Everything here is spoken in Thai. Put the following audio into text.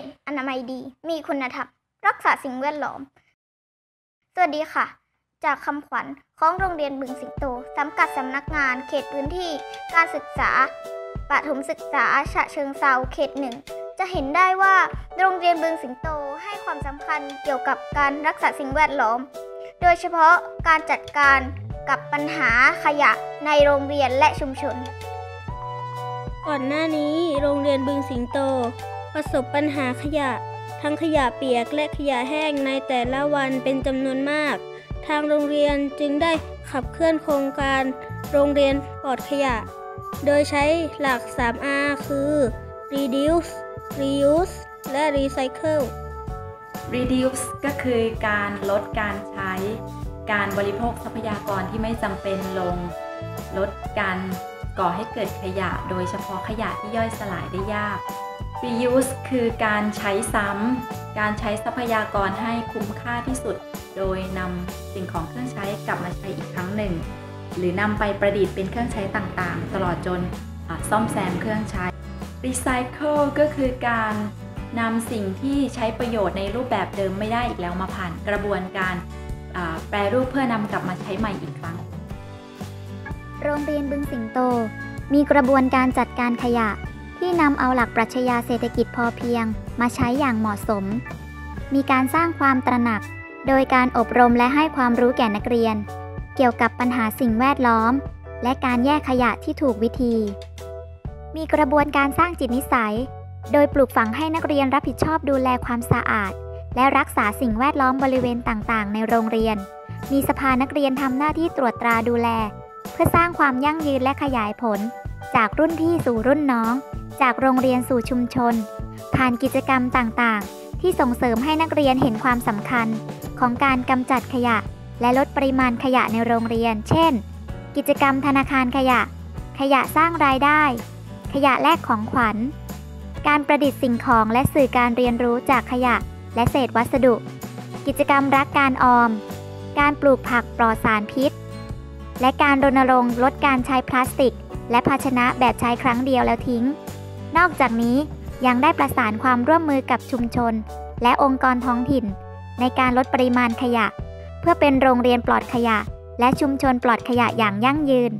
น อนามัยดี มีคุณธรรม รักษาสิ่งแวดล้อม สวัสดีค่ะ จากคำขวัญของโรงเรียนบึงสิงโตสังกัดสำนักงาน เขตพื้นที่ การศึกษาประถมศึกษาฉะเชิงเซาเขตหนึ่ง จะเห็นได้ว่าโรงเรียนบึงสิงโตให้ความสำคัญเกี่ยวกับการรักษาสิ่งแวดล้อม โดยเฉพาะการจัดการกับปัญหาขยะในโรงเรียนและชุมชน ก่อนหน้านี้โรงเรียนบึงสิงโต ประสบปัญหาขยะ ทั้งขยะเปียกและขยะแห้งในแต่ละวันเป็นจำนวนมาก ทางโรงเรียนจึงได้ขับเคลื่อนโครงการโรงเรียนปลอดขยะ โดยใช้หลัก 3R คือ reduce reuse และ recycle reduce ก็คือการลดการใช้ การบริโภคทรัพยากรที่ไม่จำเป็นลง ลดการก่อให้เกิดขยะ โดยเฉพาะขยะที่ย่อยสลายได้ยาก reuse คือการใช้ซ้ำ การใช้ทรัพยากรให้คุ้มค่าที่สุด โดยนำสิ่งของเครื่องใช้กลับมาใช้อีกครั้งหนึ่ง หรือนำไปประดิษฐ์เป็นเครื่องใช้ต่างๆ ตลอดจนซ่อมแซมเครื่องใช้ recycle ก็คือการนำสิ่งที่ใช้ประโยชน์ในรูปแบบเดิมไม่ได้อีกแล้วมาผ่านกระบวนการแปรรูปเพื่อนำกลับมาใช้ใหม่อีกครั้ง โรงเรียนบึงสิงโต มีกระบวนการจัดการขยะ ที่นำเอาหลักปรัชญาเศรษฐกิจพอเพียง มาใช้อย่างเหมาะสม มีการสร้างความตระหนัก โดยการอบรมและให้ความรู้แก่นักเรียน เกี่ยวกับปัญหาสิ่งแวดล้อม และการแยกขยะที่ถูกวิธี มีกระบวนการสร้างจิตนิสัย โดยปลูกฝังให้นักเรียนรับผิดชอบดูแลความสะอาด และรักษาสิ่งแวดล้อมบริเวณต่างๆ ในโรงเรียน มีสภานักเรียนทำหน้าที่ตรวจตราดูแล เพื่อสร้างความยั่งยืนและขยายผลจากรุ่นพี่สู่รุ่นน้อง จากโรงเรียนสู่ชุมชน ผ่านกิจกรรมต่างๆ ที่ส่งเสริมให้นักเรียนเห็นความสำคัญ ของการกำจัดขยะ และลดปริมาณขยะในโรงเรียน เช่น กิจกรรมธนาคารขยะ ขยะสร้างรายได้ ขยะแลกของขวัญ การประดิษฐ์สิ่งของและสื่อการเรียนรู้จากขยะ และเศษวัสดุ กิจกรรมรักการออม การปลูกผักปลอดสารพิษ และการรณรงค์ลดการใช้พลาสติกและภาชนะแบบใช้ครั้งเดียวแล้วทิ้ง นอกจากนี้ยังได้ประสานความร่วมมือกับชุมชน และองค์กรท้องถิ่น ในการลดปริมาณขยะ เพื่อเป็นโรงเรียนปลอดขยะ และชุมชนปลอดขยะอย่างยั่งยืน